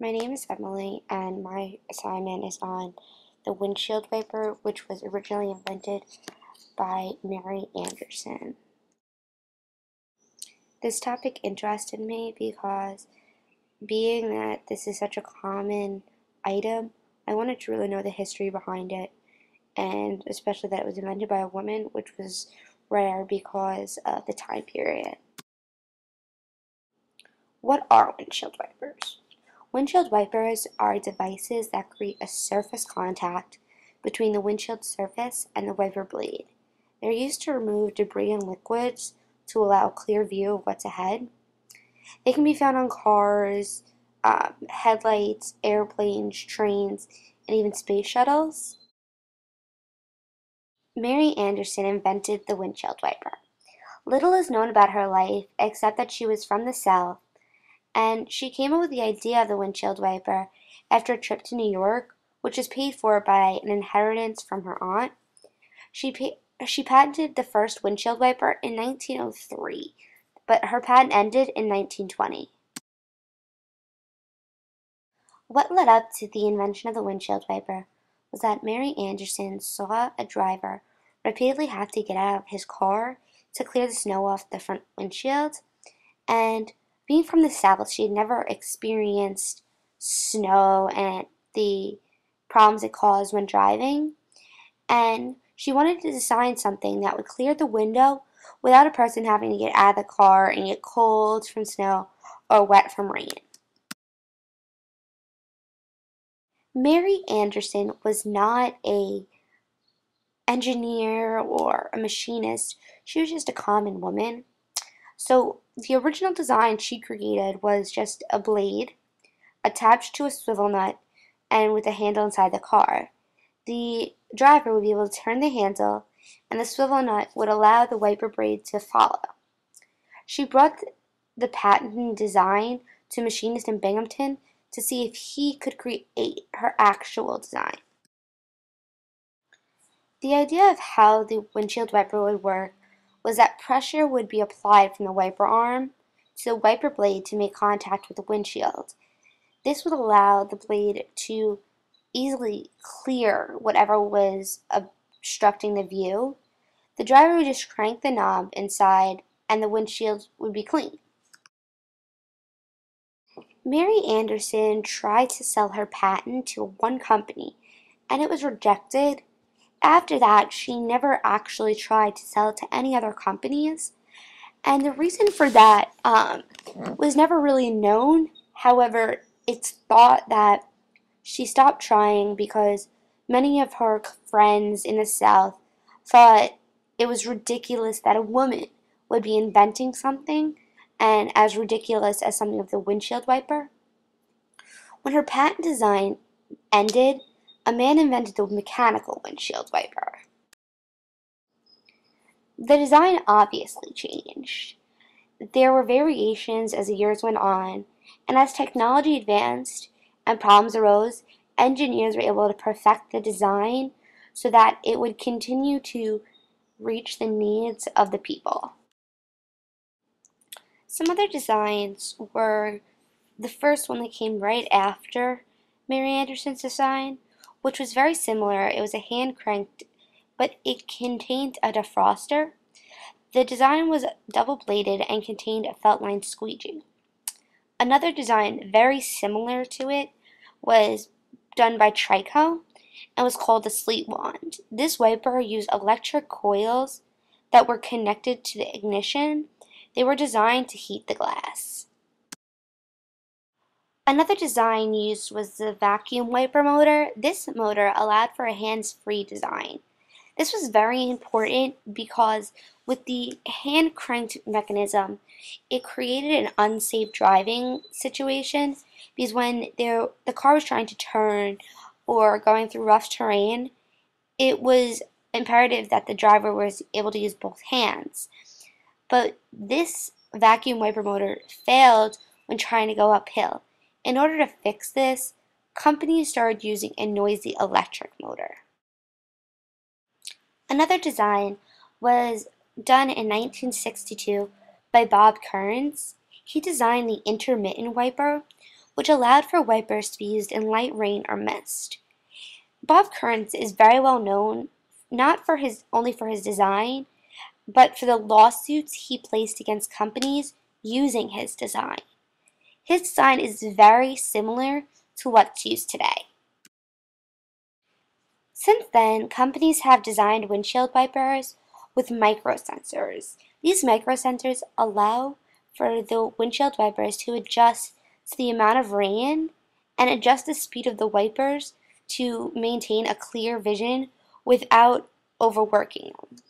My name is Emily, and my assignment is on the windshield wiper, which was originally invented by Mary Anderson. This topic interested me because, being that this is such a common item, I wanted to really know the history behind it, and especially that it was invented by a woman, which was rare because of the time period. What are windshield wipers? Windshield wipers are devices that create a surface contact between the windshield surface and the wiper blade. They're used to remove debris and liquids to allow a clear view of what's ahead. They can be found on cars, um, headlights, airplanes, trains, and even space shuttles. Mary Anderson invented the windshield wiper. Little is known about her life except that she was from the South and she came up with the idea of the windshield wiper after a trip to New York, which was paid for by an inheritance from her aunt. She, she patented the first windshield wiper in 1903, but her patent ended in 1920. What led up to the invention of the windshield wiper was that Mary Anderson saw a driver repeatedly have to get out of his car to clear the snow off the front windshield, and being from the South, she had never experienced snow and the problems it caused when driving. And she wanted to design something that would clear the window without a person having to get out of the car and get cold from snow or wet from rain. Mary Anderson was not a engineer or a machinist. She was just a common woman. So the original design she created was just a blade attached to a swivel nut and with a handle inside the car. The driver would be able to turn the handle and the swivel nut would allow the wiper blade to follow. She brought the patented design to machinist in Birmingham to see if he could create her actual design. The idea of how the windshield wiper would work was that pressure would be applied from the wiper arm to the wiper blade to make contact with the windshield. This would allow the blade to easily clear whatever was obstructing the view. The driver would just crank the knob inside and the windshield would be clean. Mary Anderson tried to sell her patent to one company and it was rejected after that, she never actually tried to sell it to any other companies. And the reason for that um, was never really known. However, it's thought that she stopped trying because many of her friends in the South thought it was ridiculous that a woman would be inventing something and as ridiculous as something of the windshield wiper. When her patent design ended, a man invented the mechanical windshield wiper. The design obviously changed. There were variations as the years went on, and as technology advanced and problems arose, engineers were able to perfect the design so that it would continue to reach the needs of the people. Some other designs were the first one that came right after Mary Anderson's design which was very similar. It was a hand cranked, but it contained a defroster. The design was double bladed and contained a felt line squeegee. Another design very similar to it was done by Trico and was called the sleet wand. This wiper used electric coils that were connected to the ignition. They were designed to heat the glass. Another design used was the vacuum wiper motor. This motor allowed for a hands-free design. This was very important because with the hand cranked mechanism, it created an unsafe driving situation because when there, the car was trying to turn or going through rough terrain, it was imperative that the driver was able to use both hands. But this vacuum wiper motor failed when trying to go uphill. In order to fix this, companies started using a noisy electric motor. Another design was done in 1962 by Bob Kearns. He designed the intermittent wiper, which allowed for wipers to be used in light rain or mist. Bob Kearns is very well known not for his only for his design, but for the lawsuits he placed against companies using his design. His design is very similar to what's used today. Since then, companies have designed windshield wipers with microsensors. These microsensors allow for the windshield wipers to adjust to the amount of rain and adjust the speed of the wipers to maintain a clear vision without overworking them.